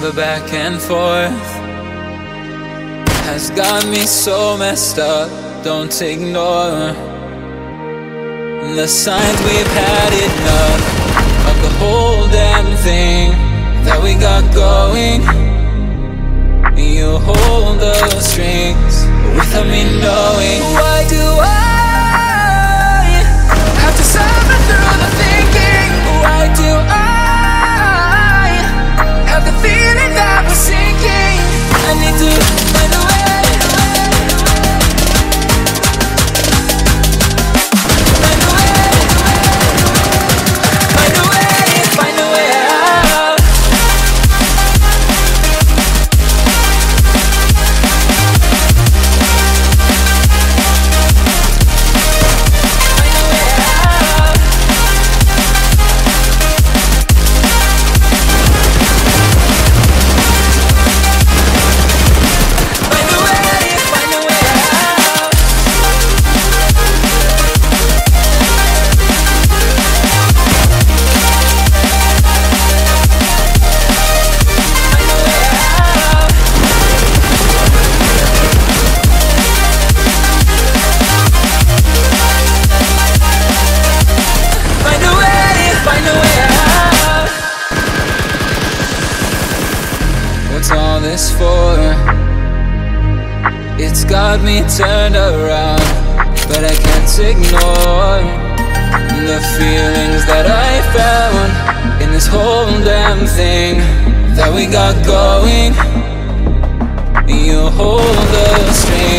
The back and forth has got me so messed up. Don't ignore the signs we've had enough of the whole damn thing that we got going. You hold the strings without me knowing. Why do for? It's got me turned around, but I can't ignore the feelings that I found in this whole damn thing that we got going. You hold the strings